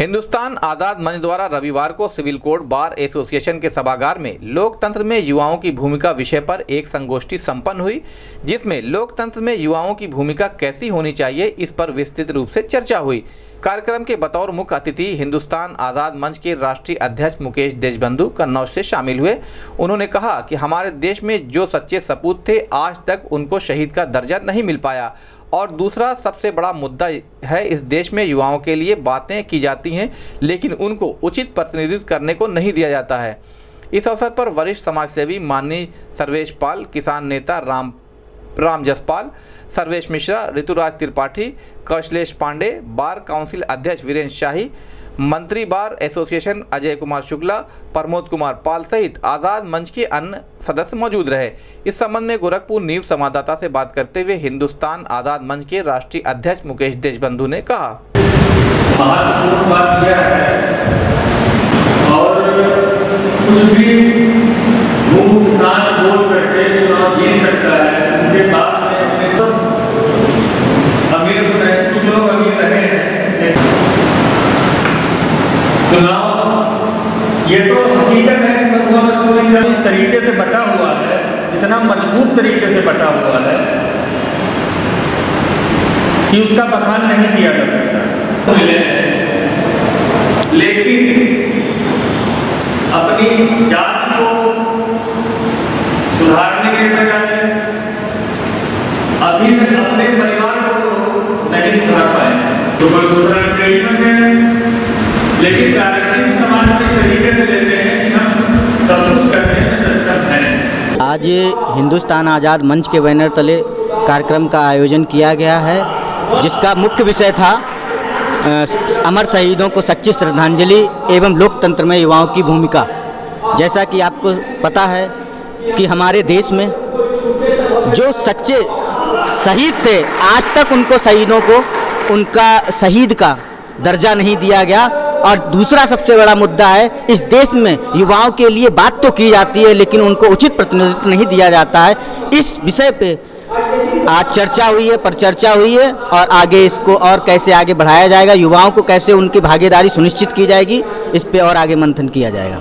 हिंदुस्तान आज़ाद मंच द्वारा रविवार को सिविल कोर्ट बार एसोसिएशन के सभागार में लोकतंत्र में युवाओं की भूमिका विषय पर एक संगोष्ठी संपन्न हुई, जिसमें लोकतंत्र में युवाओं की भूमिका कैसी होनी चाहिए इस पर विस्तृत रूप से चर्चा हुई। कार्यक्रम के बतौर मुख्य अतिथि हिंदुस्तान आज़ाद मंच के राष्ट्रीय अध्यक्ष मुकेश देशबंधु कन्नौज से शामिल हुए। उन्होंने कहा कि हमारे देश में जो सच्चे सपूत थे, आज तक उनको शहीद का दर्जा नहीं मिल पाया। और दूसरा सबसे बड़ा मुद्दा है, इस देश में युवाओं के लिए बातें की जाती हैं, लेकिन उनको उचित प्रतिनिधित्व करने को नहीं दिया जाता है। इस अवसर पर वरिष्ठ समाजसेवी माननीय सर्वेश पाल, किसान नेता राम राम जसपाल, सर्वेश मिश्रा, ऋतुराज त्रिपाठी, कौशलेश पांडे, बार काउंसिल अध्यक्ष वीरेंद्र शाही, मंत्री बार एसोसिएशन अजय कुमार शुक्ला, प्रमोद कुमार पाल सहित आज़ाद मंच के अन्य सदस्य मौजूद रहे। इस संबंध में गोरखपुर न्यूज़ संवाददाता से बात करते हुए हिंदुस्तान आज़ाद मंच के राष्ट्रीय अध्यक्ष मुकेश देशबंधु ने कहा। और कुछ भी मुँह सांस बोल करके चुनाव जीत सकता है उसके बाद में अपने तो अमीर तो रहे कुछ लोग अमीर रहे हैं चुनाव ये तो हकीकत है इस तरीके से बटा हुआ है, इतना मज़बूत तरीके से बटा हुआ है कि उसका बखान नहीं किया जा सकता। तो हैं लेकिन अपनी जात को सुधारने के बजाय अभी तक अपने परिवार को तो नहीं सुधार पाए। तो कोई दूसरा श्रेणी में लेकिन कार्यक्रम आज हिंदुस्तान आज़ाद मंच के बैनर तले कार्यक्रम का आयोजन किया गया है, जिसका मुख्य विषय था अमर शहीदों को सच्ची श्रद्धांजलि एवं लोकतंत्र में युवाओं की भूमिका। जैसा कि आपको पता है कि हमारे देश में जो सच्चे शहीद थे, आज तक उनको शहीदों को, उनका शहीद का दर्जा नहीं दिया गया। और दूसरा सबसे बड़ा मुद्दा है, इस देश में युवाओं के लिए बात तो की जाती है, लेकिन उनको उचित प्रतिनिधित्व नहीं दिया जाता है। इस विषय पे आज चर्चा हुई है, पर चर्चा हुई है, और आगे इसको और कैसे आगे बढ़ाया जाएगा, युवाओं को कैसे उनकी भागीदारी सुनिश्चित की जाएगी, इस पर और आगे मंथन किया जाएगा।